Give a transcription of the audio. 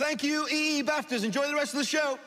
Thank you, EE BAFTAs. Enjoy the rest of the show.